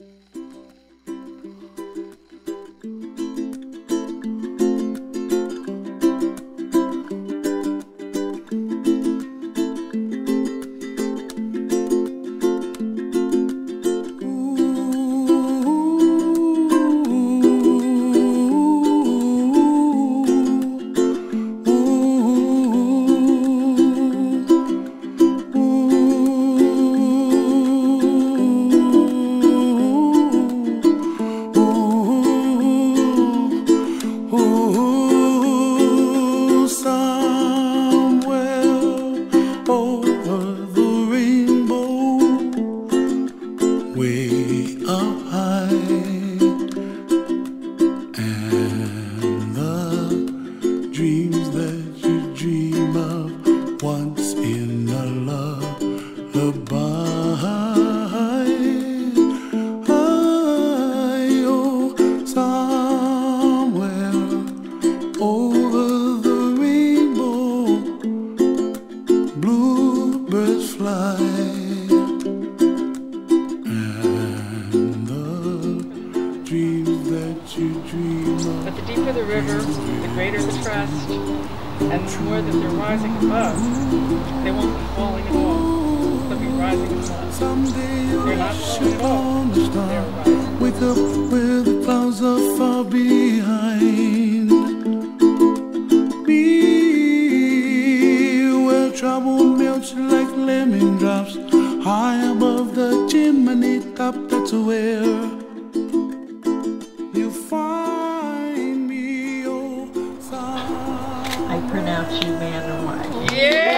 Mm-hmm. way up high and the dreams that you dream of once in a lullaby. But the deeper the river, the greater the trust, and the more that they're rising above, they won't be falling at all. They'll be rising above. They're not falling Wake up where the clouds are far behind me, where trouble melts like lemon drops high above the chimney top. That's where. I pronounce you man or wife. Yeah!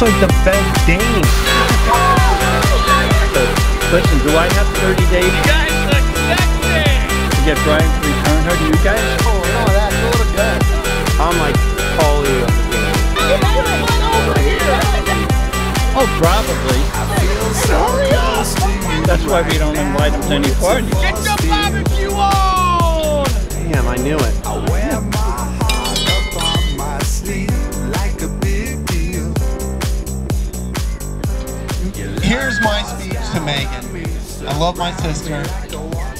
That's like the best game. Listen, do I have 30 days? You guys look sexy! To get Brian to return her to you guys? Oh, no, that's a little good. I'm like, all you. Oh, probably. So That's why we don't invite them to any parties. Get the barbecue on! Damn, I knew it. Megan. I love my sister.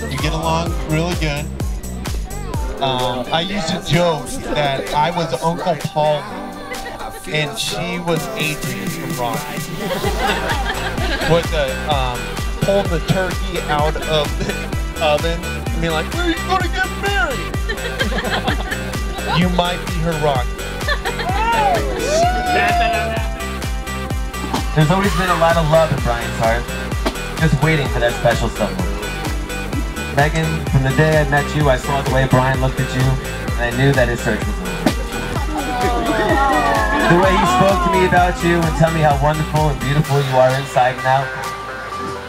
We get along really good. Um, I used to joke that I was Uncle Paul and she was Adrian from Rock. Put the, um, pulled the turkey out of the oven and be like, where are you going to get married? you might be her rock. There's always been a lot of love in Brian's heart just waiting for that special someone. Megan, from the day I met you, I saw the way Brian looked at you, and I knew that his search was over. The way he spoke to me about you and tell me how wonderful and beautiful you are inside and out.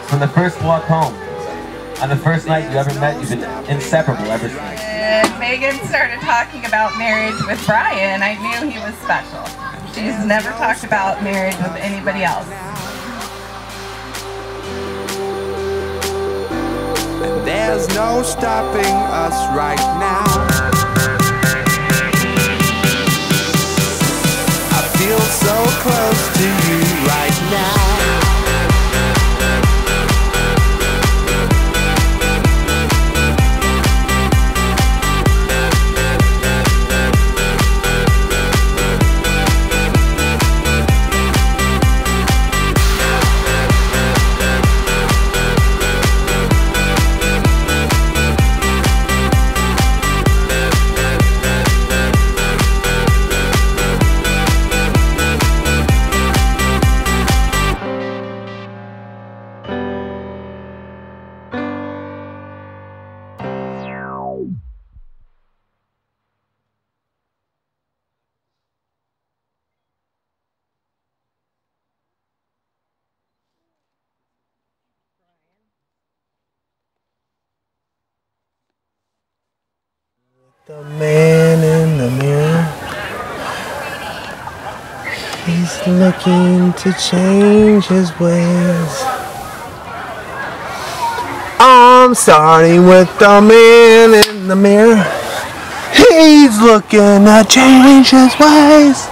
From the first walk home, on the first night you ever met, you've been inseparable ever since. And Megan started talking about marriage with Brian, I knew he was special. She's never talked about marriage with anybody else. There's no stopping us right now. The man in the mirror. He's looking to change his ways. I'm starting with the man in the mirror. He's looking to change his ways.